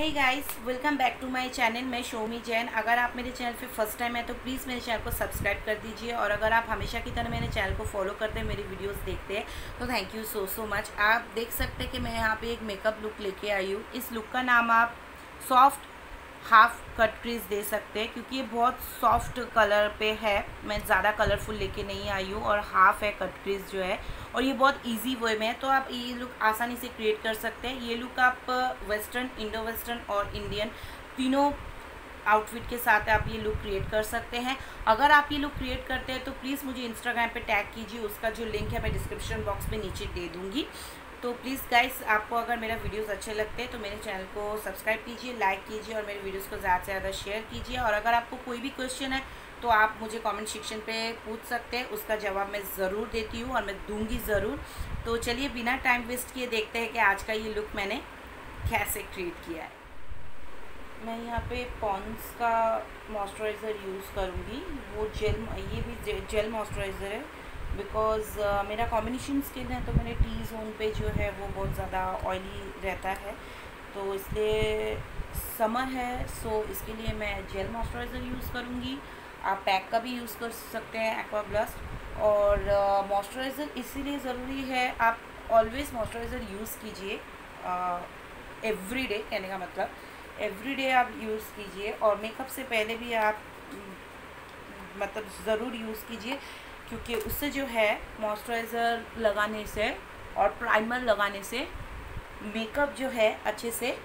Hey guys welcome back to my channel मैं शोमी जैन। अगर आप मेरे चैनल पे फ़र्स्ट टाइम है तो प्लीज़ मेरे चैनल को सब्सक्राइब कर दीजिए। और अगर आप हमेशा की तरह मेरे चैनल को फॉलो करते हैं, मेरी वीडियोस देखते हैं तो thank you so so much आप देख सकते हैं कि मैं यहाँ पे एक मेकअप लुक लेके आई हूँ। इस लुक का नाम आप सॉफ्ट हाफ़ कट क्रीज दे सकते हैं, क्योंकि ये बहुत सॉफ्ट कलर पे है। मैं ज़्यादा कलरफुल लेके नहीं आई हूँ और हाफ़ है कट क्रीज जो है। और ये बहुत इजी वे में है तो आप ये लुक आसानी से क्रिएट कर सकते हैं। ये लुक आप वेस्टर्न इंडो वेस्टर्न और इंडियन तीनों आउटफिट के साथ आप ये लुक क्रिएट कर सकते हैं। अगर आप ये लुक क्रिएट करते हैं तो प्लीज़ मुझे इंस्टाग्राम पे टैग कीजिए, उसका जो लिंक है मैं डिस्क्रिप्शन बॉक्स में नीचे दे दूँगी। तो प्लीज़ गाइस आपको अगर मेरा वीडियोस अच्छे लगते हैं तो मेरे चैनल को सब्सक्राइब कीजिए लाइक कीजिए और मेरे वीडियोस को ज़्यादा से ज़्यादा शेयर कीजिए। और अगर आपको कोई भी क्वेश्चन है तो आप मुझे कमेंट सेक्शन पे पूछ सकते हैं, उसका जवाब मैं ज़रूर देती हूँ और मैं दूँगी ज़रूर। तो चलिए, बिना टाइम वेस्ट किए देखते हैं कि आज का ये लुक मैंने कैसे क्रिएट किया है। मैं यहाँ पे पॉन्स का मॉइस्चराइज़र यूज़ करूँगी। वो जेल ये भी जेल मॉइस्चराइज़र है। बिकॉज़ uh, मेरा कॉम्बिनेशन स्किन है तो मेरे टी जोन पे जो है वो बहुत ज़्यादा ऑयली रहता है। तो इसलिए समर है सो इसके लिए मैं जेल मॉइस्चराइज़र यूज़ करूँगी। आप पैक का भी यूज़ कर सकते हैं एक्वा ब्लस्ट और मॉइस्चराइज़र uh, इसीलिए ज़रूरी है आप ऑलवेज़ मॉइस्चराइज़र यूज़ कीजिए एवरी डे कहने का मतलब। एवरी डे आप यूज़ कीजिए और मेकअप से पहले भी आप मतलब ज़रूर यूज़ कीजिए। क्योंकि उससे जो है मॉइस्चराइज़र लगाने से और प्राइमर लगाने से मेकअप जो है अच्छे से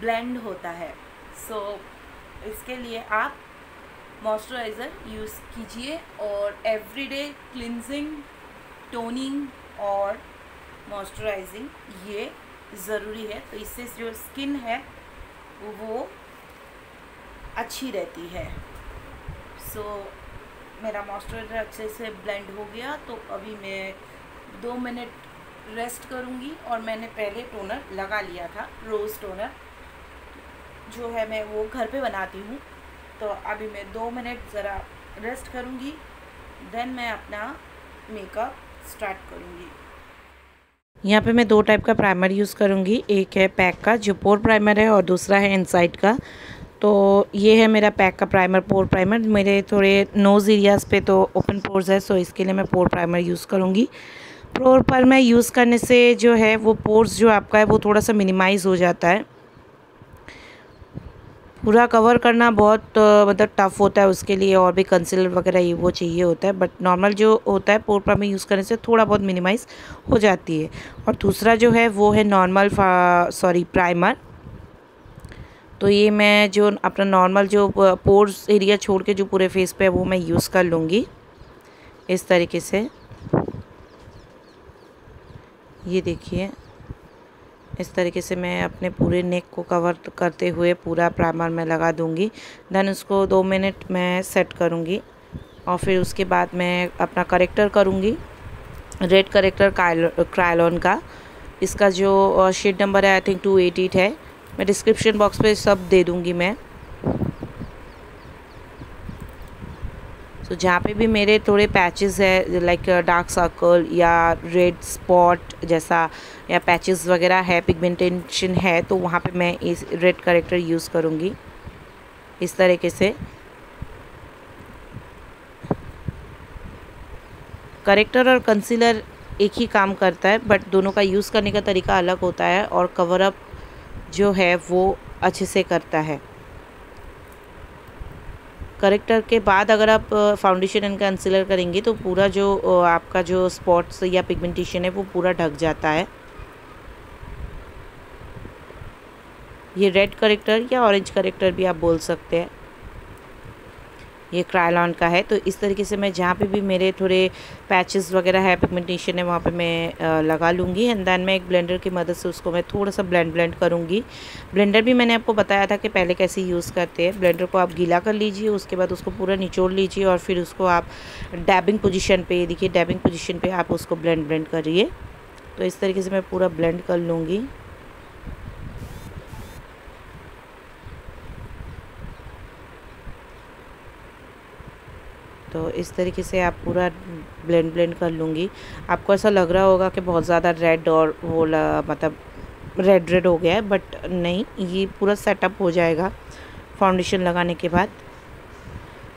ब्लेंड होता है। सो so, इसके लिए आप मॉइस्चराइज़र यूज़ कीजिए और एवरीडे क्लिनजिंग टोनिंग और मॉइस्चराइजिंग ये ज़रूरी है। तो इससे जो स्किन है वो अच्छी रहती है। सो so, मेरा मॉइस्चराइज़र अच्छे से ब्लेंड हो गया तो अभी मैं दो मिनट रेस्ट करूँगी और मैंने पहले टोनर लगा लिया था, रोज़ टोनर, जो है मैं वो घर पे बनाती हूँ। तो अभी मैं दो मिनट ज़रा रेस्ट करूँगी, देन मैं अपना मेकअप स्टार्ट करूँगी। यहाँ पे मैं दो टाइप का प्राइमर यूज़ करूँगी, एक है पैक का, जो पोर प्राइमर है, और दूसरा है इनसाइड का। तो ये है मेरा पैक का प्राइमर पोर प्राइमर मेरे थोड़े नोज़ एरियाज़ पे तो ओपन पोर्स है सो इसके लिए मैं पोर प्राइमर यूज़ करूँगी। पोर पर मैं यूज़ करने से जो है, वो पोर्स जो आपका है, वो थोड़ा सा मिनिमाइज़ हो जाता है। पूरा कवर करना बहुत मतलब टफ़ होता है, उसके लिए और भी कंसीलर वगैरह ये वो चाहिए होता है। बट नॉर्मल जो होता है पोर प्राइमर यूज़ करने से थोड़ा बहुत मिनिमाइज़ हो जाती है। और दूसरा जो है, वो है नॉर्मल सॉरी प्राइमर तो ये मैं जो अपना नॉर्मल जो पोर्स एरिया छोड़ के जो पूरे फेस पे है, वो मैं यूज़ कर लूँगी। इस तरीके से। ये देखिए। इस तरीके से मैं अपने पूरे नेक को कवर करते हुए पूरा प्राइमर में लगा दूँगी। देन उसको दो मिनट मैं सेट करूँगी। और फिर उसके बाद मैं अपना करेक्टर करूँगी। रेड करेक्टर क्रायलॉन का। इसका जो शेड नंबर है I think two eight eight है। मैं डिस्क्रिप्शन बॉक्स पे सब दे दूँगी मैं। तो जहाँ पे भी मेरे थोड़े पैचेस है लाइक डार्क सर्कल या रेड स्पॉट जैसा, या पैचेस वगैरह है पिगमेंटेशन है तो वहाँ पे मैं इस रेड करेक्टर यूज़ करूँगी। इस तरीके से। करेक्टर और कंसीलर एक ही काम करता है बट दोनों का यूज़ करने का तरीका अलग होता है और कवर अप जो है वो अच्छे से करता है। करेक्टर के बाद अगर आप फाउंडेशन एंड कंसीलर करेंगे तो पूरा जो आपका जो स्पॉट्स या पिगमेंटेशन है वो पूरा ढक जाता है। ये रेड करेक्टर या ऑरेंज करेक्टर भी आप बोल सकते हैं। ये क्रायलॉन का है। तो इस तरीके से मैं जहाँ पे भी मेरे थोड़े पैचेस वगैरह है पिगमेंटेशन है, वहाँ पे मैं लगा लूँगी। एंड देन मैं एक ब्लेंडर की मदद से उसको मैं थोड़ा सा ब्लेंड ब्लेंड करूँगी। ब्लेंडर भी मैंने आपको बताया था कि पहले कैसे यूज़ करते हैं। ब्लेंडर को आप गीला कर लीजिए, उसके बाद उसको पूरा निचोड़ लीजिए और फिर उसको आप डैबिंग पोजिशन पर देखिए डैबिंग पोजिशन पर आप उसको ब्लेंड ब्लेंड करिए। तो इस तरीके से मैं पूरा ब्लेंड कर लूँगी। तो इस तरीके से आप पूरा ब्लेंड ब्लेंड कर लूँगी। आपको ऐसा लग रहा होगा कि बहुत ज़्यादा रेड और वो मतलब रेड रेड हो गया है बट नहीं, ये पूरा सेटअप हो जाएगा फाउंडेशन लगाने के बाद।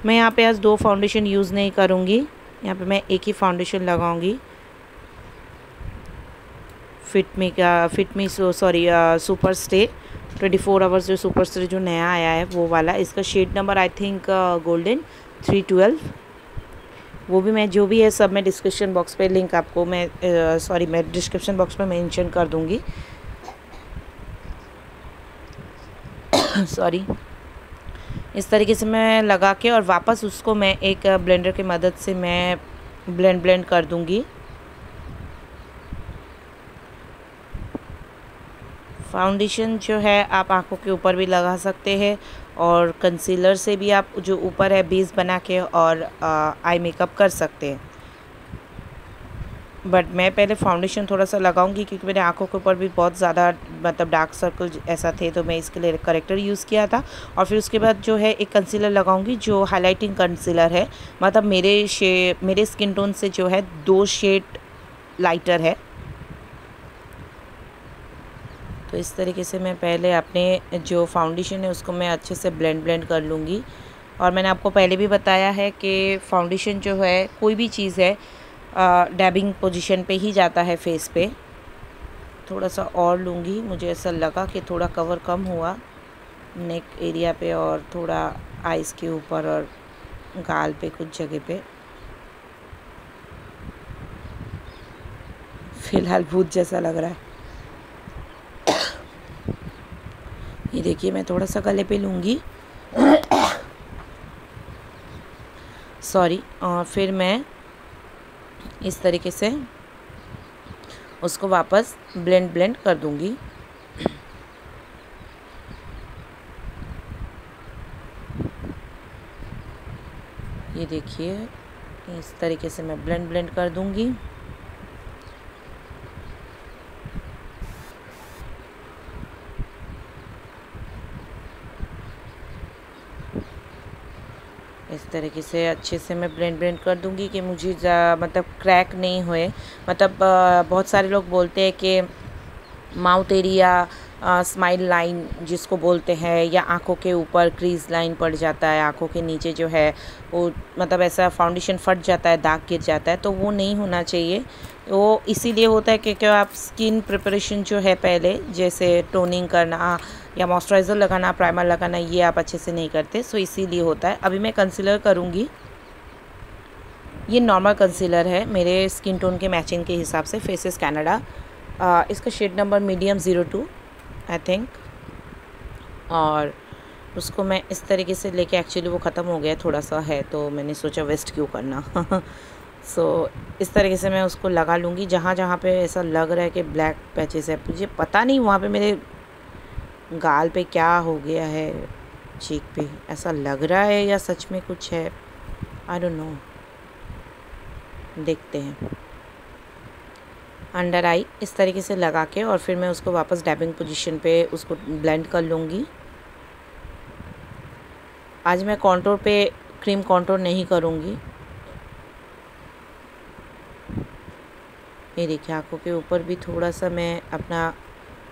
मैं यहाँ पे आज दो फाउंडेशन यूज़ नहीं करूँगी, यहाँ पे मैं एक ही फाउंडेशन लगाऊँगी। फिटमी का Fit Me sorry Super Stay twenty four hours जो सुपर स्टे जो नया आया है, वो वाला। इसका shade number I think golden three twelve वो भी मैं, जो भी है सब मैं डिस्क्रिप्शन बॉक्स पे लिंक आपको मैं सॉरी मैं डिस्क्रिप्शन बॉक्स में मेंशन कर दूँगी। सॉरी इस तरीके से मैं लगा के और वापस उसको मैं एक ब्लेंडर की मदद से मैं ब्लेंड ब्लेंड कर दूँगी। फाउंडेशन जो है, आप आँखों के ऊपर भी लगा सकते हैं। और कंसीलर से भी आप जो ऊपर है बेस बना के और आई मेकअप कर सकते हैं। बट मैं पहले फाउंडेशन थोड़ा सा लगाऊँगी क्योंकि मेरे आँखों के ऊपर भी बहुत ज़्यादा मतलब डार्क सर्कल ऐसा थे तो मैं इसके लिए करेक्टर यूज़ किया था। और फिर उसके बाद जो है एक कंसीलर लगाऊँगी जो हाइलाइटिंग कंसीलर है। मतलब मेरे शे, मेरे स्किन टोन से जो है दो शेड लाइटर है। तो इस तरीके से मैं पहले अपने जो फाउंडेशन है, उसको मैं अच्छे से ब्लेंड ब्लेंड कर लूँगी। और मैंने आपको पहले भी बताया है कि फाउंडेशन जो है, कोई भी चीज़ है डैबिंग पोजीशन पे ही जाता है फेस पे। थोड़ा सा और लूँगी, मुझे ऐसा लगा कि थोड़ा कवर कम हुआ नेक एरिया पे और थोड़ा आइस के ऊपर और गाल पे कुछ जगह पे। फ़िलहाल भूत जैसा लग रहा है। ये देखिए, मैं थोड़ा सा गले पे लूँगी। सॉरी और फिर मैं इस तरीके से उसको वापस ब्लेंड ब्लेंड कर दूँगी। ये देखिए, इस तरीके से मैं ब्लेंड ब्लेंड कर दूँगी। इस तरीके से अच्छे से मैं ब्लेंड ब्लेंड कर दूँगी कि मुझे मतलब क्रैक नहीं हुए। मतलब बहुत सारे लोग बोलते हैं कि माउथ एरिया स्माइल लाइन जिसको बोलते हैं, या आँखों के ऊपर क्रीज लाइन पड़ जाता है, आँखों के नीचे जो है, वो मतलब ऐसा फाउंडेशन फट जाता है, दाग गिर जाता है तो वो नहीं होना चाहिए। वो इसीलिए होता है क्योंकि आप स्किन प्रिपरेशन जो है पहले, जैसे टोनिंग करना या मॉइस्चराइज़र लगाना प्राइमर लगाना, ये आप अच्छे से नहीं करते सो इसीलिए होता है। अभी मैं कंसीलर करूँगी। ये नॉर्मल कंसीलर है, मेरे स्किन टोन के मैचिंग के हिसाब से फेसेस कैनेडा इसका shade number medium zero two I think और उसको मैं इस तरीके से लेके एक्चुअली वो ख़त्म हो गया थोड़ा सा है तो मैंने सोचा वेस्ट क्यों करना? सो so, इस तरीके से मैं उसको लगा लूँगी। जहाँ जहाँ पे ऐसा लग रहा है कि ब्लैक पैचेस है मुझे पता नहीं वहाँ पे मेरे गाल पे क्या हो गया है चीक पे ऐसा लग रहा है या सच में कुछ है? आई डोंट नो देखते हैं। अंडर आई, इस तरीके से लगा के और फिर मैं उसको वापस डैबिंग पोजीशन पे उसको ब्लेंड कर लूँगी। आज मैं कॉन्टोर पे क्रीम कॉन्टोर नहीं करूँगी। ये देखिए, आँखों के ऊपर भी थोड़ा सा मैं अपना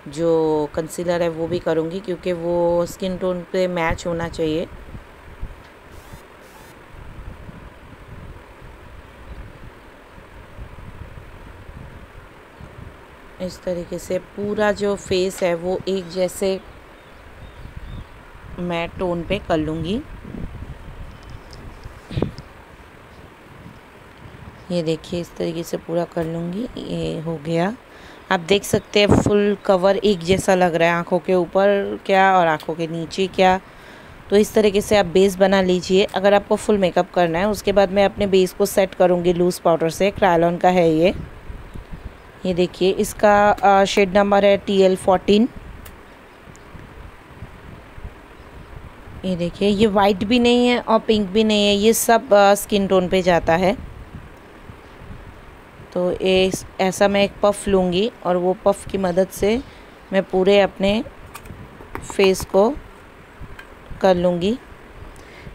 जो कंसीलर है वो भी करूँगी क्योंकि वो स्किन टोन पे मैच होना चाहिए। इस तरीके से पूरा जो फेस है वो एक जैसे मैं टोन पे कर लूँगी। ये देखिए, इस तरीके से पूरा कर लूँगी। ये हो गया। आप देख सकते हैं फुल कवर एक जैसा लग रहा है आँखों के ऊपर क्या और आँखों के नीचे क्या। तो इस तरीके से आप बेस बना लीजिए। अगर आपको फुल मेकअप करना है, उसके बाद मैं अपने बेस को सेट करूँगी लूज़ पाउडर से। क्रायलॉन का है ये। ये देखिए, इसका शेड नंबर है टी एल फोर्टीन ये देखिए, ये वाइट भी नहीं है और पिंक भी नहीं है, ये सब स्किन टोन पे जाता है। तो ये ऐसा मैं एक पफ़ लूँगी और वो पफ़ की मदद से मैं पूरे अपने फेस को कर लूँगी।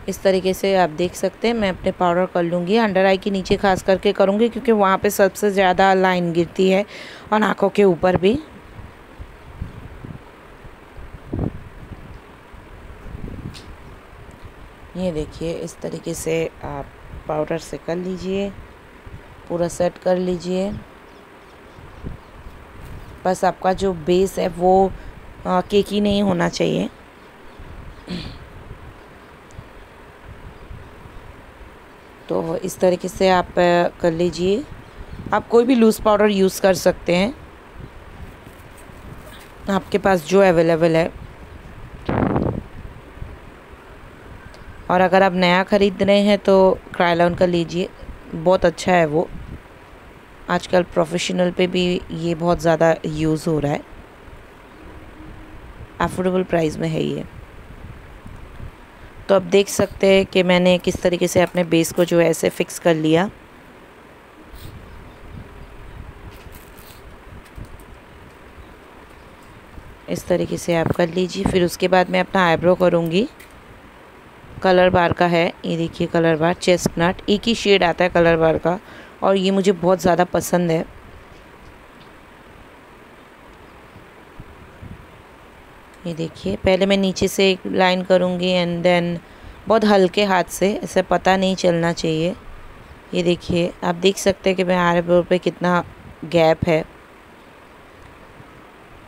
इस तरीके से आप देख सकते हैं। मैं अपने पाउडर कर लूँगी। अंडर आई के नीचे खास करके करूँगी क्योंकि वहाँ पे सबसे ज़्यादा लाइन गिरती है और आँखों के ऊपर भी। ये देखिए, इस तरीके से आप पाउडर से कर लीजिए। पूरा सेट कर लीजिए। बस आपका जो बेस है वो केक ही नहीं होना चाहिए। तो इस तरीके से आप कर लीजिए। आप कोई भी लूज़ पाउडर यूज़ कर सकते हैं। आपके पास जो अवेलेबल है। और अगर आप नया ख़रीद रहे हैं तो क्रायलॉन का लीजिए। बहुत अच्छा है वो। आजकल प्रोफेशनल पे भी ये बहुत ज़्यादा यूज़ हो रहा है। अफोर्डेबल प्राइस में है ये। तो आप देख सकते हैं कि मैंने किस तरीके से अपने बेस को जो है ऐसे फिक्स कर लिया। इस तरीके से आप कर लीजिए। फिर उसके बाद मैं अपना आईब्रो करूँगी। कलर बार का है। ये देखिए कलर बार चेस्ट नट एक ही शेड आता है कलर बार का। और ये मुझे बहुत ज़्यादा पसंद है। ये देखिए, पहले मैं नीचे से एक लाइन करूँगी एंड देन बहुत हल्के हाथ से, ऐसे पता नहीं चलना चाहिए। ये देखिए, आप देख सकते हैं कि मैं आईब्रो पे कितना गैप है।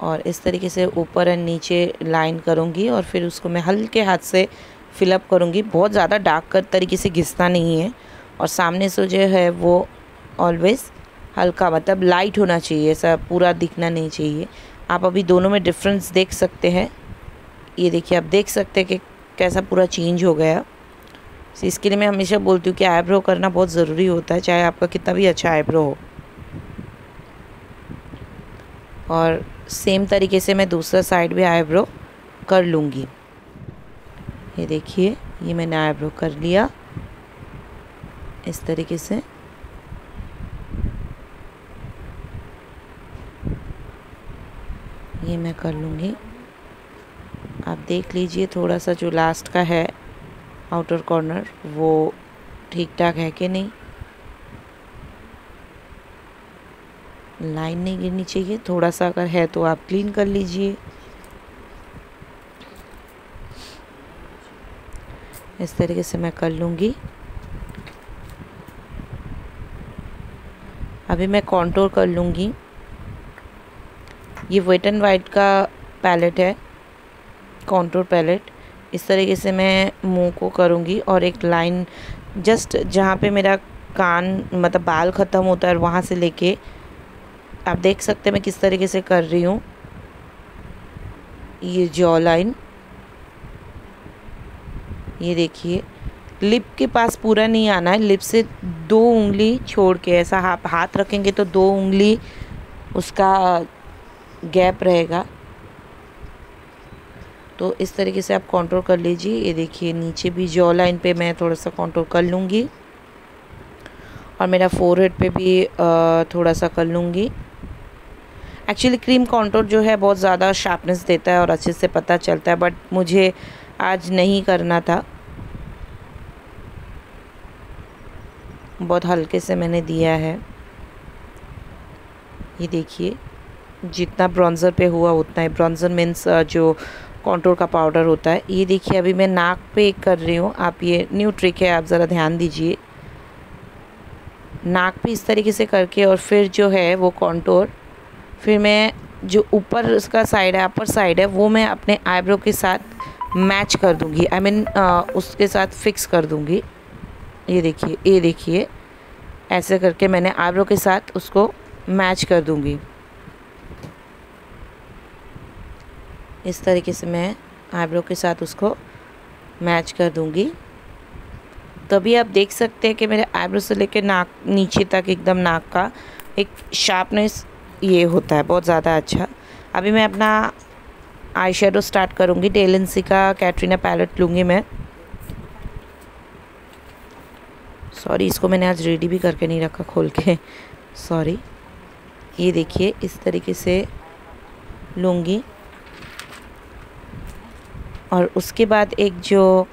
और इस तरीके से ऊपर एंड नीचे लाइन करूँगी और फिर उसको मैं हल्के हाथ से फिलअप करूँगी। बहुत ज़्यादा डार्क कर तरीके से घिसता नहीं है और सामने से जो है वो ऑलवेज़ हल्का मतलब लाइट होना चाहिए, ऐसा पूरा दिखना नहीं चाहिए। आप अभी दोनों में डिफरेंस देख सकते हैं। ये देखिए, आप देख सकते हैं कि कैसा पूरा चेंज हो गया। इसके लिए मैं हमेशा बोलती हूँ कि आईब्रो करना बहुत ज़रूरी होता है, चाहे आपका कितना भी अच्छा आईब्रो हो। और सेम तरीके से मैं दूसरा साइड भी आईब्रो कर लूँगी। ये देखिए, ये मैंने आईब्रो कर लिया। इस तरीके से। ये मैं कर लूँगी। आप देख लीजिए थोड़ा सा जो लास्ट का है आउटर कॉर्नर वो ठीक ठाक है कि नहीं? लाइन नहीं गिरनी चाहिए। थोड़ा सा अगर है तो आप क्लीन कर लीजिए। इस तरीके से मैं कर लूँगी। अभी मैं कॉन्टोर कर लूँगी। ये वेट एंड वाइट का पैलेट है कॉन्टोर पैलेट इस तरीके से मैं मुँह को करूँगी और एक लाइन जस्ट जहाँ पे मेरा कान मतलब बाल ख़त्म होता है वहाँ से लेके आप देख सकते हैं मैं किस तरीके से कर रही हूँ। ये जॉ लाइन ये देखिए लिप के पास पूरा नहीं आना है लिप से दो उंगली छोड़ के, ऐसा आप हाथ रखेंगे तो दो उंगली उसका गैप रहेगा। तो इस तरीके से आप कंट्रोल कर लीजिए। ये देखिए, नीचे भी जॉ लाइन पे मैं थोड़ा सा कंट्रोल कर लूँगी। और मेरा फोरहेड पे भी थोड़ा सा कर लूँगी। एक्चुअली क्रीम कॉन्टोर जो है बहुत ज़्यादा शार्पनेस देता है और अच्छे से पता चलता है बट मुझे आज नहीं करना था। बहुत हल्के से मैंने दिया है। ये देखिए। जितना ब्रॉन्ज़र पे हुआ, उतना ही ब्रॉन्ज़र मीन्स जो कॉन्टोर का पाउडर होता है। ये देखिए, अभी मैं नाक पे कर रही हूँ। आप ये न्यू ट्रिक है, आप ज़रा ध्यान दीजिए। नाक पे इस तरीके से करके और फिर जो है वो कॉन्टोर फिर मैं जो ऊपर उसका साइड है अपर साइड है, वो मैं अपने आईब्रो के साथ मैच कर दूँगी। आई मीन उसके साथ फिक्स कर दूँगी। ये देखिए ये देखिए, ऐसे करके मैंने आईब्रो के साथ उसको मैच कर दूँगी। इस तरीके से मैं आईब्रो के साथ उसको मैच कर दूँगी। तभी आप देख सकते हैं कि मेरे आईब्रो से लेकर नाक, नीचे तक एकदम नाक का एक शार्पनेस ये होता है, बहुत ज़्यादा अच्छा। अभी मैं अपना आई शेडो स्टार्ट करूँगी डेलेंसी का कैटरीना पैलेट लूँगी मैं। सॉरी इसको मैंने आज रेडी भी करके नहीं रखा खोल के। सॉरी ये देखिए, इस तरीके से लूँगी। और उसके बाद एक जो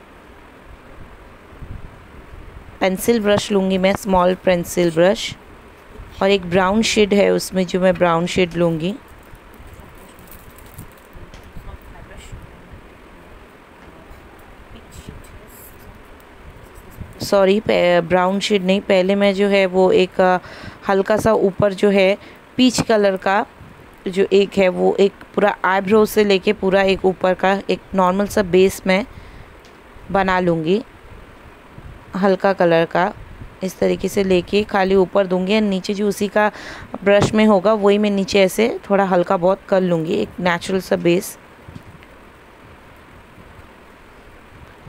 पेंसिल ब्रश लूँगी मैं स्मॉल पेंसिल ब्रश और एक ब्राउन शेड है उसमें जो मैं ब्राउन शेड लूँगी। सॉरी ब्राउन शेड नहीं, पहले मैं जो है वो एक हल्का सा ऊपर जो है पीच कलर का जो एक है, वो एक पूरा आईब्रो से लेके पूरा एक ऊपर का एक नॉर्मल सा बेस में बना लूँगी। हल्का कलर का इस तरीके से लेके खाली ऊपर दूँगी और नीचे जो उसी का ब्रश में होगा, वही मैं नीचे ऐसे थोड़ा हल्का बहुत कर लूँगी, एक नेचुरल सा बेस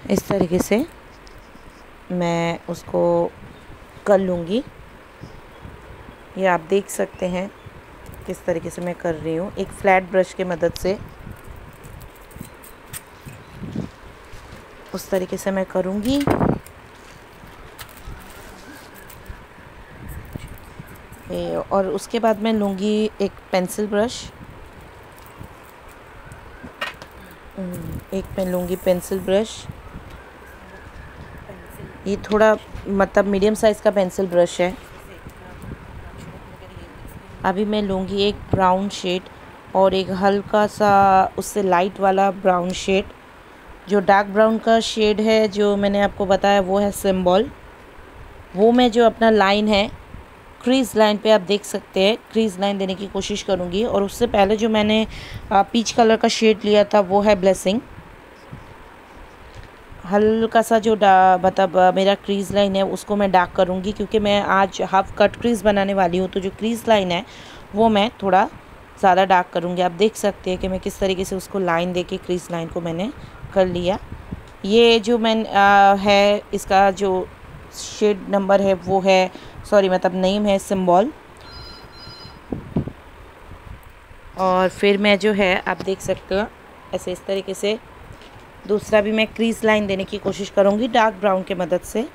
इस तरीके से मैं उसको कर लूँगी। ये आप देख सकते हैं। किस तरीके से मैं कर रही हूँ। एक फ्लैट ब्रश के मदद से उस तरीके से मैं करूँगी। और उसके बाद मैं लूँगी एक पेंसिल ब्रश। एक मैं लूँगी पेंसिल ब्रश। ये थोड़ा मतलब मीडियम साइज़ का पेंसिल ब्रश है। अभी मैं लूँगी एक ब्राउन शेड और एक हल्का सा उससे लाइट वाला ब्राउन शेड जो डार्क ब्राउन का शेड है, जो मैंने आपको बताया, वो है सिम्बॉल वो मैं जो अपना लाइन है क्रीज़ लाइन पे आप देख सकते हैं। क्रीज़ लाइन देने की कोशिश करूँगी। और उससे पहले जो मैंने पीच कलर का शेड लिया था, वो है ब्लेसिंग हल्का सा जो मतलब मेरा क्रीज़ लाइन है उसको मैं डार्क करूँगी क्योंकि मैं आज हाफ़ कट क्रीज़ बनाने वाली हूँ तो जो क्रीज़ लाइन है वो मैं थोड़ा ज़्यादा डार्क करूँगी। आप देख सकते हैं कि मैं किस तरीके से उसको लाइन दे के क्रीज़ लाइन को मैंने कर लिया। ये जो मैं आ, है इसका जो शेड नंबर है वो है सॉरी मतलब नेम है सिम्बॉल और फिर मैं जो है आप देख सकते हो ऐसे इस तरीके से दूसरा भी मैं क्रीज लाइन देने की कोशिश करूँगी डार्क ब्राउन के मदद से।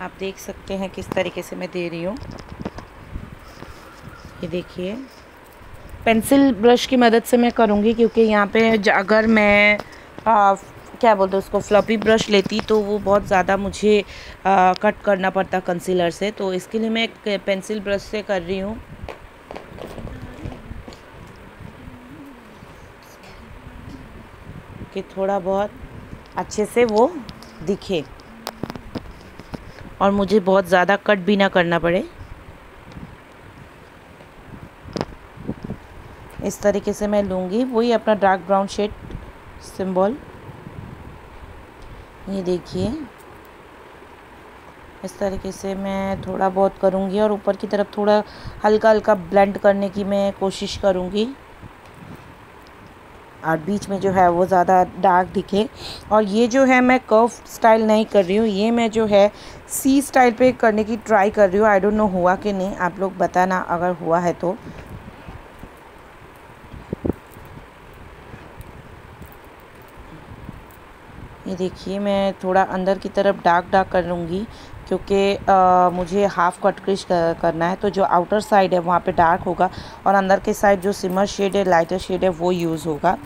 आप देख सकते हैं किस तरीके से मैं दे रही हूँ। ये देखिए पेंसिल ब्रश की मदद से मैं करूँगी क्योंकि यहाँ पे अगर मैं आ, क्या बोलते हैं उसको फ्लॉपी ब्रश लेती तो वो बहुत ज़्यादा मुझे आ, कट करना पड़ता कंसीलर से। तो इसके लिए मैं पेंसिल ब्रश से कर रही हूँ। कि थोड़ा बहुत अच्छे से वो दिखे। और मुझे बहुत ज़्यादा कट भी ना करना पड़े। इस तरीके से मैं लूँगी वही अपना डार्क ब्राउन शेड सिंबल ये देखिए। इस तरीके से मैं थोड़ा बहुत करूँगी और ऊपर की तरफ़ थोड़ा हल्का हल्का ब्लेंड करने की मैं कोशिश करूँगी। और बीच में जो है वो ज़्यादा डार्क दिखे। और ये जो है मैं कर्व स्टाइल नहीं कर रही हूँ, ये मैं जो है सी स्टाइल पे करने की ट्राई कर रही हूँ। आई डोंट नो हुआ कि नहीं, आप लोग बताना अगर हुआ है तो। ये देखिए, मैं थोड़ा अंदर की तरफ़ डार्क डार्क कर लूँगी। क्योंकि मुझे हाफ़ कट क्रिश करना है तो जो आउटर साइड है, वहाँ पे डार्क होगा और अंदर के साइड जो सिमर शेड है लाइटर शेड है, वो यूज़ होगा।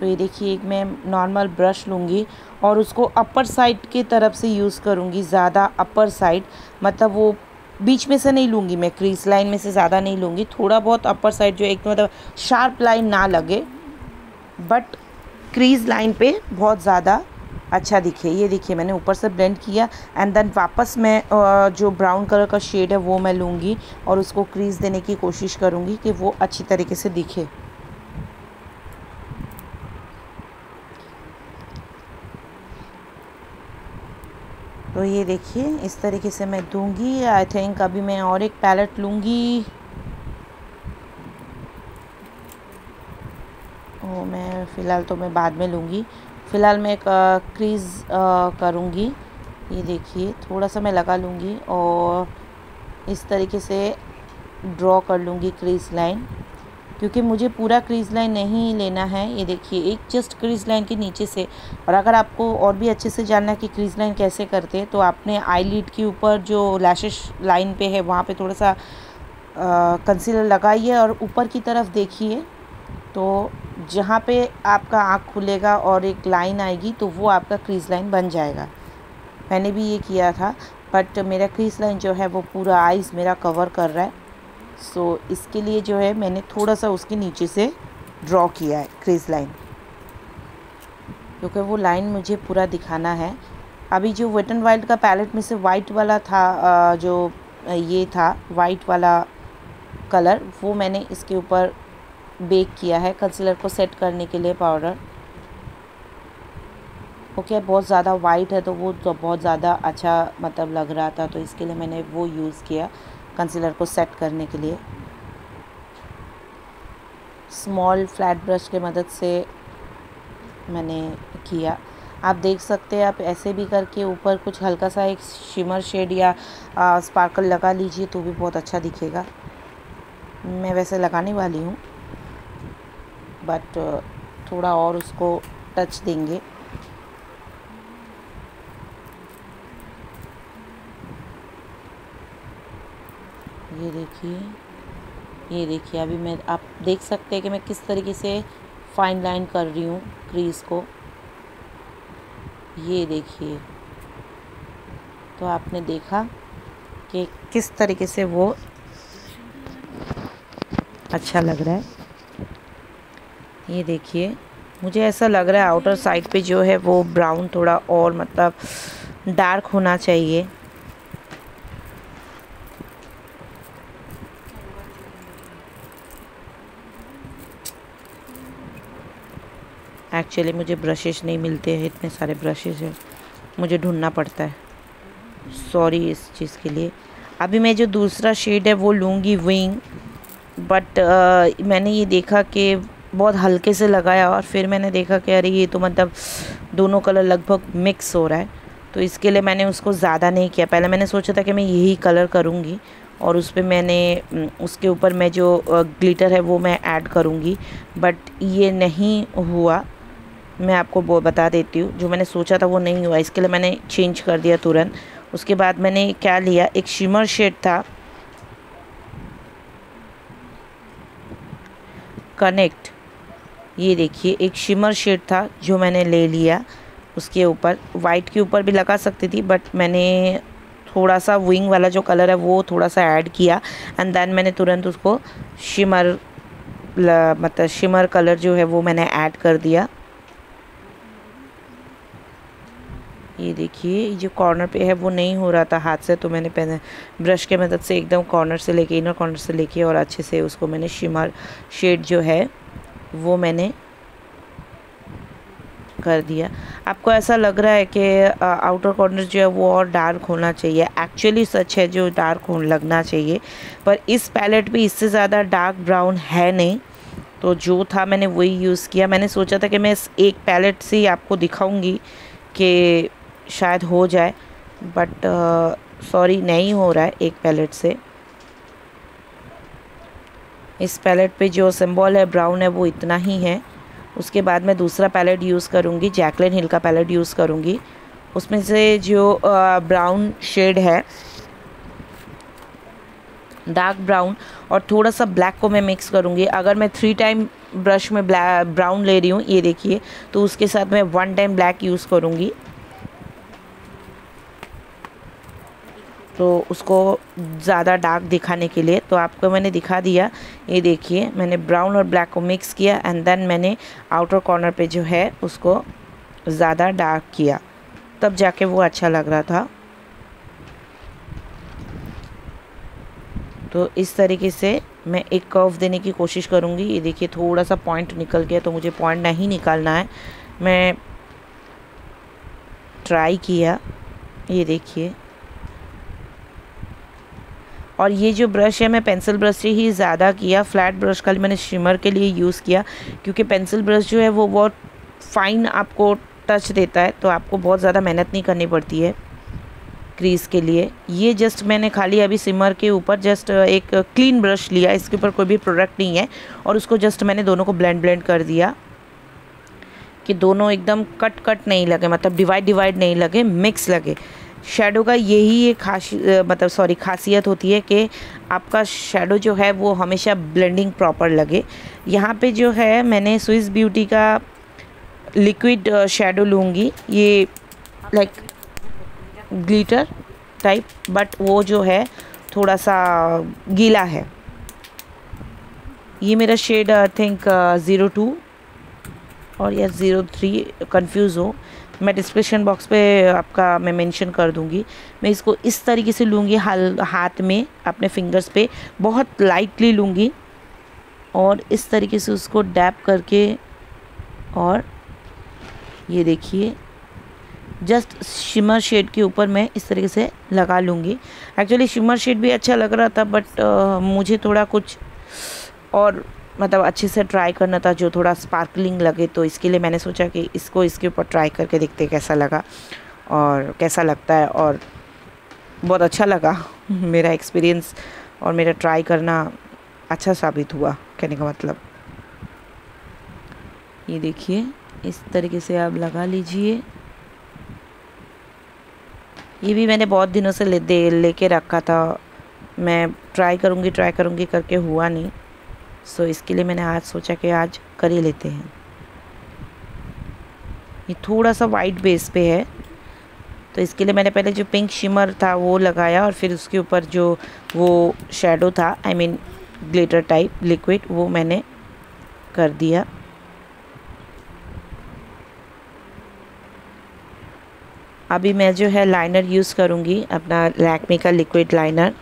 तो ये देखिए, एक मैं नॉर्मल ब्रश लूँगी और उसको अपर साइड की तरफ़ से यूज़ करूँगी, ज़्यादा अपर साइड मतलब वो बीच में से नहीं लूँगी मैं क्रीज लाइन में से ज़्यादा नहीं लूँगी। थोड़ा बहुत अपर साइड जो एक मतलब शार्प लाइन ना लगे बट क्रीज लाइन पे बहुत ज़्यादा अच्छा दिखे, ये देखिए मैंने ऊपर से ब्लेंड किया एंड देन वापस मैं जो ब्राउन कलर का शेड है वो मैं लूँगी और उसको क्रीज देने की कोशिश करूँगी कि वो अच्छी तरीके से दिखे। तो ये देखिए, इस तरीके से मैं दूँगी आई थिंक अभी मैं और एक पैलेट लूँगी। वो मैं फ़िलहाल तो मैं बाद में लूँगी। फ़िलहाल मैं एक क्रीज़ करूँगी। ये देखिए, थोड़ा सा मैं लगा लूँगी और इस तरीके से ड्रॉ कर लूँगी क्रीज़ लाइन, क्योंकि मुझे पूरा क्रीज़ लाइन नहीं लेना है। ये देखिए, एक जस्ट क्रीज़ लाइन के नीचे से, और अगर आपको और भी अच्छे से जानना है कि क्रीज़ लाइन कैसे करते हैं तो आपने आई लीड के ऊपर जो लैशेस लाइन पे है, वहाँ पे थोड़ा सा कंसीलर लगाइए और ऊपर की तरफ़ देखिए। तो जहाँ पे आपका आँख खुलेगा और एक लाइन आएगी तो वो आपका क्रीज़ लाइन बन जाएगा। मैंने भी ये किया था बट मेरा क्रीज़ लाइन जो है वो पूरा आइज़ मेरा कवर कर रहा है। सो so, इसके लिए जो है मैंने थोड़ा सा उसके नीचे से ड्रॉ किया है क्रीज़ लाइन क्योंकि वो लाइन मुझे पूरा दिखाना है। अभी जो वेट एंड वाइल्ड का पैलेट में से वाइट वाला था जो ये था वाइट वाला कलर वो मैंने इसके ऊपर बेक किया है कंसीलर को सेट करने के लिए पाउडर ओके okay, बहुत ज़्यादा वाइट है तो वो तो बहुत ज़्यादा अच्छा मतलब लग रहा था तो इसके लिए मैंने वो यूज़ किया कंसीलर को सेट करने के लिए। स्मॉल फ्लैट ब्रश के मदद से मैंने किया। आप देख सकते हैं आप ऐसे भी करके ऊपर कुछ हल्का सा एक शिमर शेड या आ, स्पार्कल लगा लीजिए तो भी बहुत अच्छा दिखेगा। मैं वैसे लगाने वाली हूँ। बट थोड़ा और उसको टच देंगे। ये देखिए ये देखिए, अभी मैं, आप देख सकते हैं कि मैं किस तरीके से फाइन लाइन कर रही हूँ क्रीज़ को। ये देखिए तो आपने देखा कि किस तरीके से वो अच्छा लग रहा है। ये देखिए मुझे ऐसा लग रहा है आउटर साइड पे जो है वो ब्राउन थोड़ा और मतलब डार्क होना चाहिए। एक्चुअली मुझे ब्रशेस नहीं मिलते हैं इतने सारे ब्रशेस हैं। मुझे ढूंढना पड़ता है। सॉरी इस चीज़ के लिए। अभी मैं जो दूसरा शेड है वो लूँगी विंग बट uh, मैंने ये देखा कि बहुत हल्के से लगाया और फिर मैंने देखा कि अरे, ये तो मतलब दोनों कलर लगभग मिक्स हो रहा है। तो इसके लिए मैंने उसको ज़्यादा नहीं किया। पहले मैंने सोचा था कि मैं यही कलर करूँगी और उस पर मैंने उसके ऊपर मैं जो ग्लिटर है वो मैं ऐड करूँगी। बट ये नहीं हुआ। मैं आपको वो बता देती हूँ। जो मैंने सोचा था वो नहीं हुआ। इसके लिए मैंने चेंज कर दिया तुरंत। उसके बाद मैंने क्या लिया? एक शिमर शेड था। कनेक्ट ये देखिए, एक शिमर शेड था जो मैंने ले लिया। उसके ऊपर वाइट के ऊपर भी लगा सकती थी बट मैंने थोड़ा सा विंग वाला जो कलर है वो थोड़ा सा ऐड किया एंड देन मैंने तुरंत उसको शिमर मतलब शिमर कलर जो है वो मैंने ऐड कर दिया। ये देखिए जो कॉर्नर पे है, वो नहीं हो रहा था हाथ से तो मैंने पहले ब्रश के मदद से एकदम कॉर्नर से लेके इनर कॉर्नर से लेके और अच्छे से उसको मैंने शिमर शेड जो है वो मैंने कर दिया। आपको ऐसा लग रहा है कि आउटर कॉर्नर जो है वो और डार्क होना चाहिए। एक्चुअली सच है जो डार्क हो, लगना चाहिए। पर इस पैलेट पे इससे ज़्यादा डार्क ब्राउन है नहीं। तो जो था मैंने वही यूज़ किया। मैंने सोचा था कि मैं इस एक पैलेट से ही आपको दिखाऊँगी कि शायद हो जाए। बट सॉरी नहीं हो रहा है एक पैलेट से। इस पैलेट पे जो सिंबल है, ब्राउन है, वो इतना ही है। उसके बाद मैं दूसरा पैलेट यूज़ करूँगी, जैकलिन हिल का पैलेट यूज़ करूँगी। उसमें से जो ब्राउन शेड है, डार्क ब्राउन और थोड़ा सा ब्लैक को मैं मिक्स करूँगी। अगर मैं थ्री टाइम ब्रश में ब्राउन ले रही हूँ, ये देखिए तो उसके साथ मैं वन टाइम ब्लैक यूज़ करूँगी। तो उसको ज़्यादा डार्क दिखाने के लिए तो आपको मैंने दिखा दिया, ये देखिए, मैंने ब्राउन और ब्लैक को मिक्स किया एंड देन मैंने आउटर कॉर्नर पे जो है, उसको ज़्यादा डार्क किया। तब जाके वो अच्छा लग रहा था। तो इस तरीके से मैं एक कर्व देने की कोशिश करूँगी। ये देखिए थोड़ा सा पॉइंट निकल गया तो मुझे पॉइंट नहीं निकालना है। मैं ट्राई किया। ये देखिए। और ये जो ब्रश है, मैं पेंसिल ब्रश से ही ज़्यादा किया। फ्लैट ब्रश का मैंने शिमर के लिए यूज़ किया, क्योंकि पेंसिल ब्रश जो है, वो बहुत फाइन आपको टच देता है तो आपको बहुत ज़्यादा मेहनत नहीं करनी पड़ती है क्रीज़ के लिए। ये जस्ट मैंने खाली अभी सिमर के ऊपर जस्ट एक क्लीन ब्रश लिया, इसके ऊपर कोई भी प्रोडक्ट नहीं है, और उसको जस्ट मैंने दोनों को ब्लेंड ब्लेंड कर दिया कि दोनों एकदम कट कट नहीं लगे मतलब डिवाइड डिवाइड नहीं लगे मिक्स लगे। शेडो का यही एक खास मतलब सॉरी खासियत होती है कि आपका शेडो जो है वो हमेशा ब्लेंडिंग प्रॉपर लगे। यहाँ पे जो है, मैंने स्विस ब्यूटी का लिक्विड शेडो लूँगी। ये लाइक ग्लिटर टाइप बट वो जो है थोड़ा सा गीला है। ये मेरा shade I think zero two और या ज़ीरो थ्री कन्फ्यूज़ हो। मैं डिस्क्रिप्शन बॉक्स पे आपका मैं मेंशन कर दूँगी। मैं इसको इस तरीके से लूँगी हाल हाथ में अपने फिंगर्स पे बहुत लाइटली लूँगी और इस तरीके से उसको डैप करके और ये देखिए जस्ट शिमर शेड के ऊपर मैं इस तरीके से लगा लूँगी। एक्चुअली शिमर शेड भी अच्छा लग रहा था बट uh, मुझे थोड़ा कुछ और मतलब अच्छे से ट्राई करना था जो थोड़ा स्पार्कलिंग लगे तो इसके लिए मैंने सोचा कि इसको इसके ऊपर ट्राई करके देखते कैसा लगा और कैसा लगता है और बहुत अच्छा लगा। मेरा एक्सपीरियंस और मेरा ट्राई करना अच्छा साबित हुआ कहने का मतलब। ये देखिए इस तरीके से आप लगा लीजिए। ये भी मैंने बहुत दिनों से ले दे लेके रखा था। मैं ट्राई करूँगी ट्राई करूँगी करके हुआ नहीं। सो इसके लिए मैंने आज सोचा कि आज कर ही लेते हैं। ये थोड़ा सा वाइट बेस पे है। तो इसके लिए मैंने पहले जो पिंक शिमर था, वो लगाया और फिर उसके ऊपर जो वो शेडो था I mean glitter type liquid वो मैंने कर दिया। अभी मैं जो है लाइनर यूज़ करूँगी, अपना लैक्मी का लिक्विड लाइनर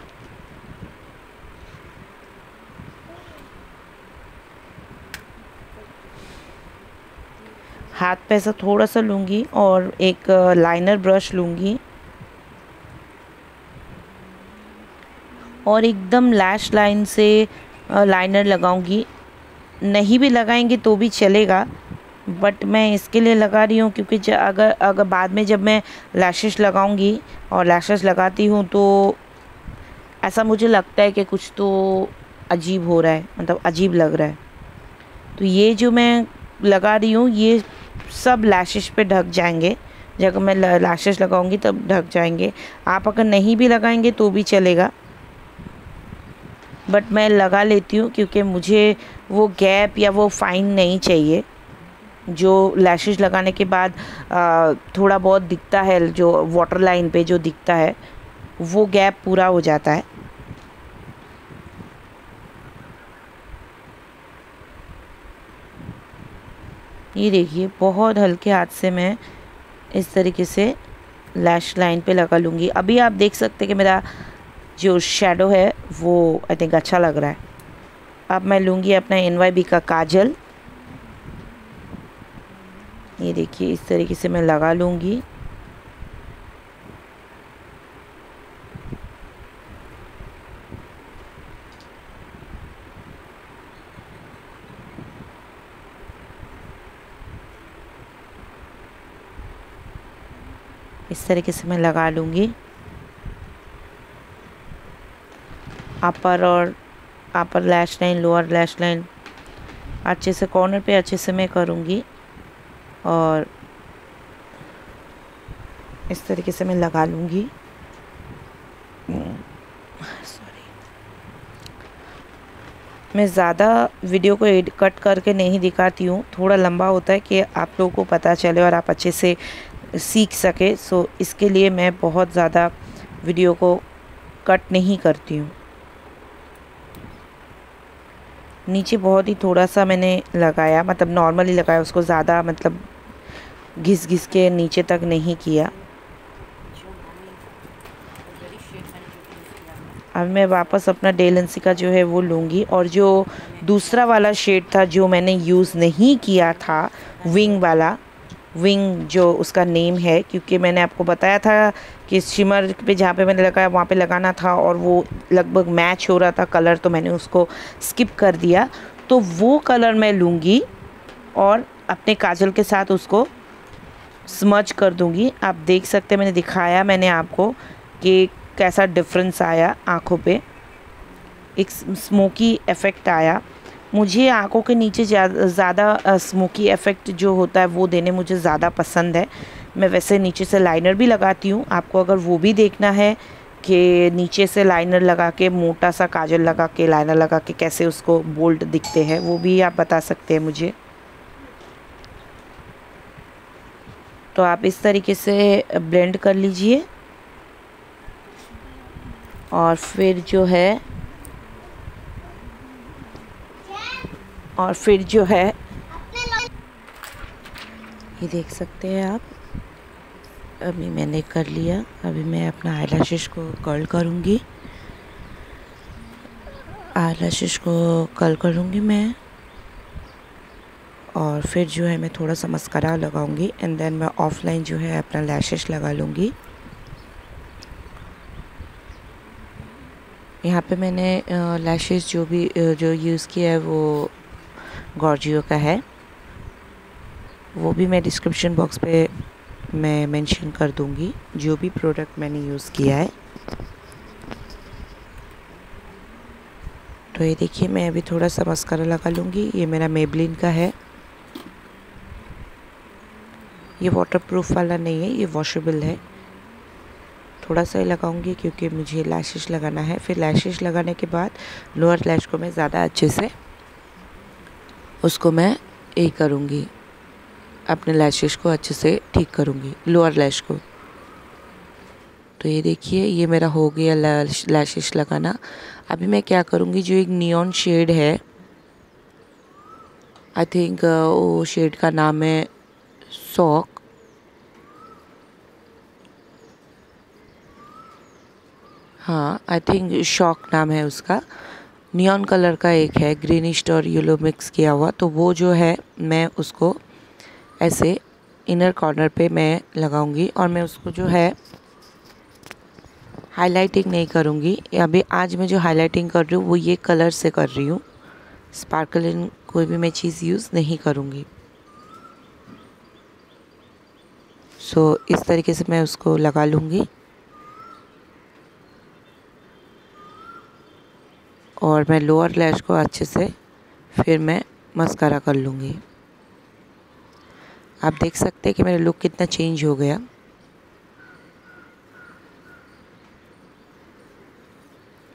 हाथ पे ऐसा थोड़ा सा लूँगी और एक लाइनर ब्रश लूँगी। और एकदम लैश लाइन से लाइनर लगाऊँगी। नहीं भी लगाएँगे तो भी चलेगा बट मैं इसके लिए लगा रही हूँ क्योंकि अगर अगर बाद में जब मैं लैशेस लगाऊँगी और लैशेस लगाती हूँ तो ऐसा मुझे लगता है कि कुछ तो अजीब हो रहा है मतलब अजीब लग रहा है। तो ये जो मैं लगा रही हूँ, ये सब लैशेस पे ढक जाएँगे। जब मैं लैशेस लगाऊँगी तब ढक जाएँगे। आप अगर नहीं भी लगाएँगे तो भी चलेगा। बट मैं लगा लेती हूँ क्योंकि मुझे वो गैप या वो फाइन नहीं चाहिए। जो लैशेज लगाने के बाद आ, थोड़ा बहुत दिखता है जो वाटर लाइन पे जो दिखता है वो गैप पूरा हो जाता है। ये देखिए, बहुत हल्के हाथ से मैं इस तरीके से लैश लाइन पे लगा लूँगी। अभी आप देख सकते हैं कि मेरा जो शेडो है, वो आई थिंक अच्छा लग रहा है। अब मैं लूँगी अपना एन का काजल। ये देखिए, इस तरीके से मैं लगा लूँगी। इस तरीके से मैं लगा लूँगी। अपर और upper lash line lower lash line अच्छे से कॉर्नर पे अच्छे से मैं करूँगी और इस तरीके से मैं लगा लूँगी। सॉरी मैं ज़्यादा वीडियो को एड कट करके नहीं दिखाती हूँ। थोड़ा लंबा होता है कि आप लोगों को पता चले और आप अच्छे से सीख सके सो इसके लिए मैं बहुत ज़्यादा वीडियो को कट नहीं करती हूँ। नीचे बहुत ही थोड़ा सा मैंने लगाया मतलब नॉर्मली लगाया, उसको ज़्यादा मतलब घिस घिस के नीचे तक नहीं किया। अब मैं वापस अपना डेलेंसी का जो है वो लूँगी और जो दूसरा वाला शेड था जो मैंने यूज़ नहीं किया था विंग वाला विंग जो उसका नेम है, क्योंकि मैंने आपको बताया था कि शिमर पे जहाँ पे मैंने लगाया, वहाँ पे लगाना था और वो लगभग मैच हो रहा था कलर तो मैंने उसको स्किप कर दिया। तो वो कलर मैं लूँगी और अपने काजल के साथ उसको स्मच कर दूँगी। आप देख सकते हैं, मैंने दिखाया मैंने आपको कि कैसा डिफरेंस आया आँखों पे। एक स्मोकी इफ़ेक्ट आया। मुझे आँखों के नीचे ज़्यादा स्मोकी इफ़ेक्ट जो होता है, वो देने मुझे ज़्यादा पसंद है। मैं वैसे नीचे से लाइनर भी लगाती हूँ। आपको अगर वो भी देखना है कि नीचे से लाइनर लगा के मोटा सा काजल लगा के लाइनर लगा के कैसे उसको बोल्ड दिखते हैं, वो भी आप बता सकते हैं मुझे। तो आप इस तरीके से ब्लेंड कर लीजिए। और फिर जो है और फिर जो है ये देख सकते हैं आप। अभी मैंने कर लिया। अभी मैं अपना आई को कर्ल करूँगी। आई को कर्ल करूँगी मैं। और फिर जो है मैं थोड़ा सा मस्करा लगाऊँगी। एंड देन मैं ऑफलाइन जो है अपना लैशेस लगा लूँगी। यहाँ पे मैंने लैशेस जो भी जो यूज़ किया है वो गॉर्जियो का है। वो भी मैं डिस्क्रिप्शन बॉक्स पे मैं मेंशन कर दूँगी, जो भी प्रोडक्ट मैंने यूज़ किया है। तो ये देखिए, मैं अभी थोड़ा सा मस्करा लगा लूँगी। ये मेरा मेबलिन का है। ये वाटरप्रूफ वाला नहीं है, ये वॉशेबल है। थोड़ा सा ही लगाऊँगी, क्योंकि मुझे लैशेस लगाना है। फिर लैशेस लगाने के बाद लोअर लैश को मैं ज़्यादा अच्छे से उसको मैं ये करूँगी। अपने लैशेस को अच्छे से ठीक करूँगी। लोअर लैश को। तो ये देखिए, ये मेरा हो गया लैशेस लगाना। अभी मैं क्या करूँगी, जो एक नियॉन शेड है आई थिंक वो शेड का नाम है सॉक हाँ आई थिंक शॉक नाम है उसका। नियॉन कलर का एक है ग्रीनिश और येलो मिक्स किया हुआ तो वो जो है मैं उसको ऐसे इनर कॉर्नर पे मैं लगाऊँगी और मैं उसको जो है हाइलाइटिंग नहीं करूँगी। अभी आज मैं जो हाइलाइटिंग कर रही हूँ वो ये कलर से कर रही हूँ। स्पार्कलिंग कोई भी मैं चीज़ यूज़ नहीं करूँगी। सो so, इस तरीके से मैं उसको लगा लूँगी। और मैं लोअर लैश को अच्छे से फिर मैं मस्कारा कर लूँगी। आप देख सकते हैं कि मेरा लुक कितना चेंज हो गया।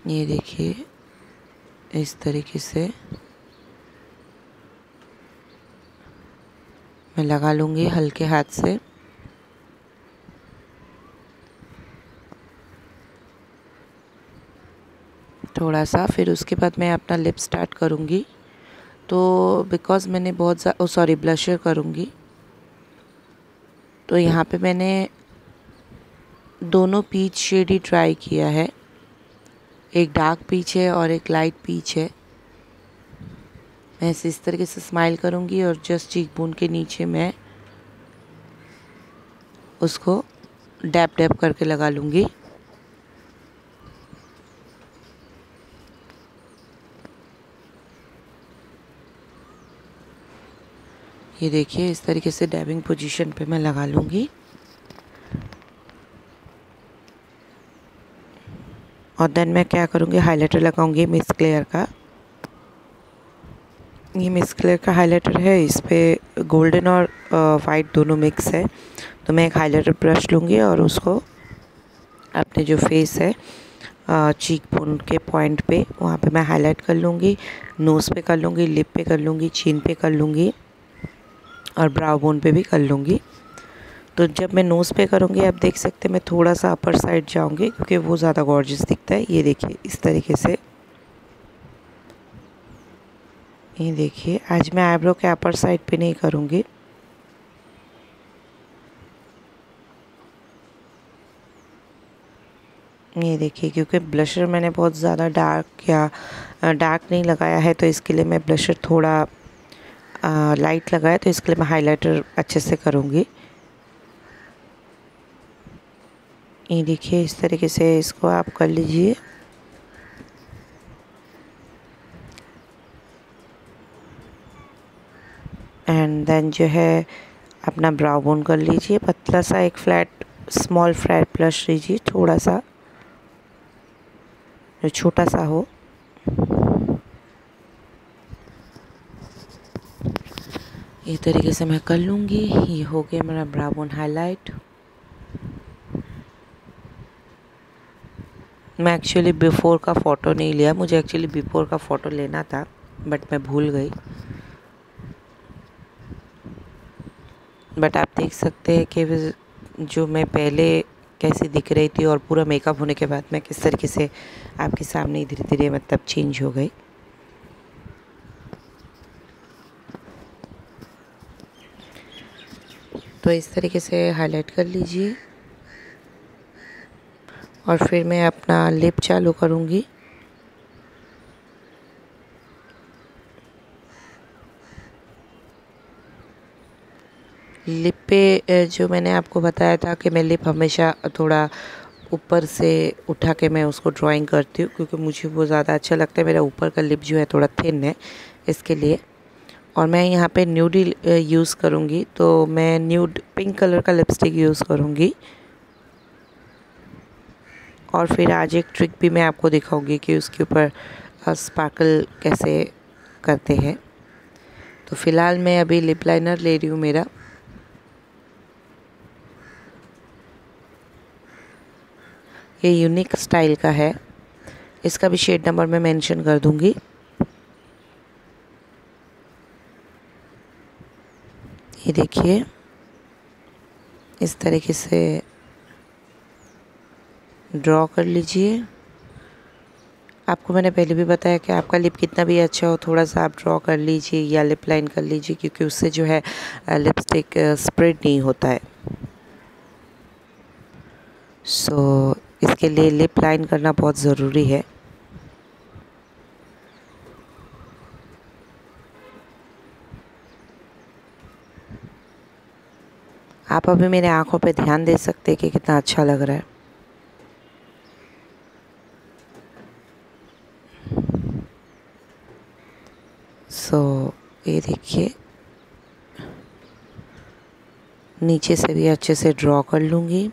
ये देखिए, इस तरीके से मैं लगा लूँगी हल्के हाथ से। थोड़ा सा, फिर उसके बाद मैं अपना लिप स्टार्ट करूँगी। तो बिकॉज़ मैंने बहुत सॉरी ब्लशर करूँगी। तो यहाँ पे मैंने दोनों पीच शेड ही ट्राई किया है। एक डार्क पीच है और एक लाइट पीच है। मैं इस तरीके से स्माइल करूँगी और जस्ट चीक बोन के नीचे मैं उसको डैप डैप करके लगा लूँगी। ये देखिए, इस तरीके से डैबिंग पोजीशन पे मैं लगा लूँगी। और देन मैं क्या करूँगी? हाइलाइटर लगाऊँगी मिस क्लेयर का। ये मिस क्लेयर का हाइलाइटर है, इस पर गोल्डन और वाइट दोनों मिक्स है। तो मैं एक हाइलाइटर ब्रश लूँगी और उसको अपने जो फेस है चीक बोन के पॉइंट पे, वहाँ पे मैं हाईलाइट कर लूँगी नोज़ पे कर लूँगी लिप पे कर लूँगी चीन पे कर लूँगी। और ब्राउ बोन पे भी कर लूँगी। तो जब मैं नोज़ पे करूँगी, आप देख सकते हैं, मैं थोड़ा सा अपर साइड जाऊँगी, क्योंकि वो ज़्यादा गॉर्जियस दिखता है। ये देखिए, इस तरीके से। ये देखिए, आज मैं आईब्रो के अपर साइड पे नहीं करूँगी। ये देखिए, क्योंकि ब्लशर मैंने बहुत ज़्यादा डार्क या डार्क नहीं लगाया है तो इसके लिए मैं ब्लशर थोड़ा लाइट लगाया तो इसके लिए मैं हाइलाइटर अच्छे से करूँगी। ये देखिए, इस तरीके से इसको आप कर लीजिए। एंड देन जो है, अपना ब्राउ बोन कर लीजिए। पतला सा एक फ्लैट स्मॉल फ्लैट ब्लश लीजिए, थोड़ा सा, जो छोटा सा हो। इस तरीके से मैं कर लूँगी। ये हो गया मेरा ब्राउन हाईलाइट मैं एक्चुअली बिफ़ोर का फ़ोटो नहीं लिया। मुझे एक्चुअली बिफ़ोर का फ़ोटो लेना था बट मैं भूल गई। बट आप देख सकते हैं कि जो मैं पहले कैसे दिख रही थी और पूरा मेकअप होने के बाद मैं किस तरीके से आपके सामने धीरे धीरे मतलब चेंज हो गई। तो इस तरीके से हाईलाइट कर लीजिए। और फिर मैं अपना लिप चालू करूँगी। लिप पे जो मैंने आपको बताया था कि मैं लिप हमेशा थोड़ा ऊपर से उठा के मैं उसको ड्राइंग करती हूँ, क्योंकि मुझे वो ज़्यादा अच्छा लगता है। मेरा ऊपर का लिप जो है थोड़ा थिन है, इसके लिए। और मैं यहाँ पे न्यूड यूज़ करूँगी तो मैं न्यूड पिंक कलर का लिपस्टिक यूज़ करूँगी। और फिर आज एक ट्रिक भी मैं आपको दिखाऊँगी कि उसके ऊपर स्पार्कल कैसे करते हैं। तो फ़िलहाल मैं अभी लिप लाइनर ले रही हूँ मेरा। ये यूनिक स्टाइल का है। इसका भी शेड नंबर मैं मेंशन कर दूँगी। देखिए। इस तरीके से ड्रॉ कर लीजिए। आपको मैंने पहले भी बताया कि आपका लिप कितना भी अच्छा हो थोड़ा सा आप ड्रॉ कर लीजिए या लिप लाइन कर लीजिए क्योंकि उससे जो है लिपस्टिक स्प्रेड नहीं होता है। सो so, इसके लिए लिप लाइन करना बहुत ज़रूरी है। आप अभी मेरे आँखों पे ध्यान दे सकते हैं कि कितना अच्छा लग रहा है। सो so, ये देखिए। नीचे से भी अच्छे से ड्रॉ कर लूँगी।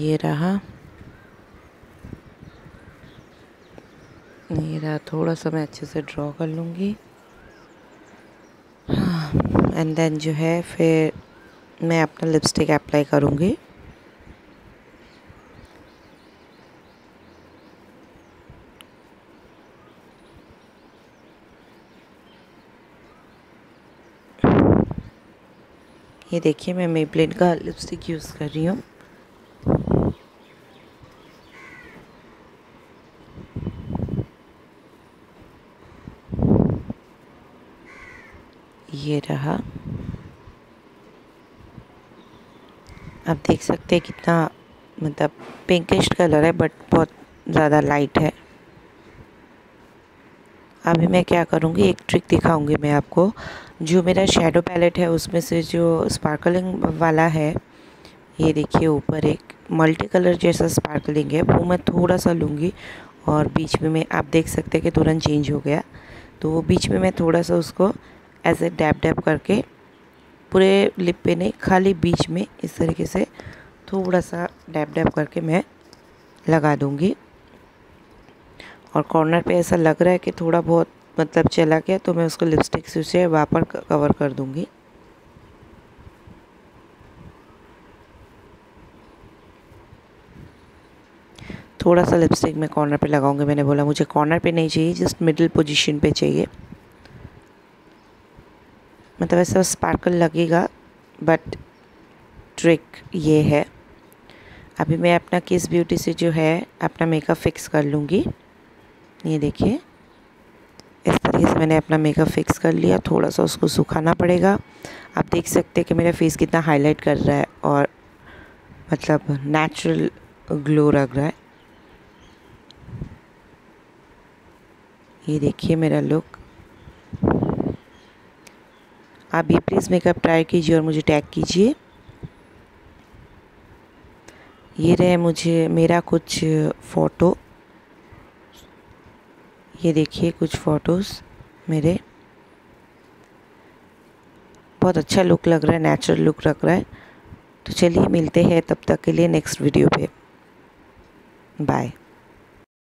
ये रहा। ये रहा, थोड़ा सा मैं अच्छे से ड्रॉ कर लूँगी। एंड देन जो है, फिर मैं अपना लिपस्टिक अप्लाई करूँगी। ये देखिए, मैं मेबलिन का लिपस्टिक यूज़ कर रही हूँ ये रहा। आप देख सकते हैं कितना मतलब पिंकिश कलर है बट बहुत ज़्यादा लाइट है। अभी मैं क्या करूँगी, एक ट्रिक दिखाऊँगी मैं आपको। जो मेरा शेडो पैलेट है, उसमें से जो स्पार्कलिंग वाला है, ये देखिए ऊपर एक मल्टी कलर जैसा स्पार्कलिंग है, वो मैं थोड़ा सा लूँगी और बीच में मैं, आप देख सकते हैं कि तुरंत चेंज हो गया। तो वो बीच में मैं थोड़ा सा उसको ऐसे डैप डैप करके पूरे लिप पे नहीं, खाली बीच में इस तरीके से थोड़ा सा डैप डैप करके मैं लगा दूँगी। और कॉर्नर पे ऐसा लग रहा है कि थोड़ा बहुत मतलब चला गया तो मैं उसको लिपस्टिक से उसे वापर कवर कर दूँगी। थोड़ा सा लिपस्टिक मैं कॉर्नर पे लगाऊँगी, मैंने बोला मुझे कॉर्नर पे नहीं चाहिए जस्ट मिडिल पोजीशन पे चाहिए। मतलब ऐसा स्पार्कल लगेगा बट ट्रिक ये है। अभी मैं अपना किस ब्यूटी से जो है, अपना मेकअप फिक्स कर लूँगी। ये देखिए। इस तरीके से मैंने अपना मेकअप फिक्स कर लिया। थोड़ा सा उसको सुखाना पड़ेगा। आप देख सकते हैं कि मेरा फेस कितना हाईलाइट कर रहा है और मतलब नेचुरल ग्लो लग रहा है। ये देखिए मेरा लुक आप भी प्लीज़ मेकअप ट्राई कीजिए और मुझे टैग कीजिए। ये रहे मुझे, मेरा कुछ फ़ोटो ये देखिए कुछ फ़ोटोज़ मेरे। बहुत अच्छा लुक लग रहा है नेचुरल लुक लग रहा है। तो चलिए मिलते हैं तब तक के लिए नेक्स्ट वीडियो पे। बाय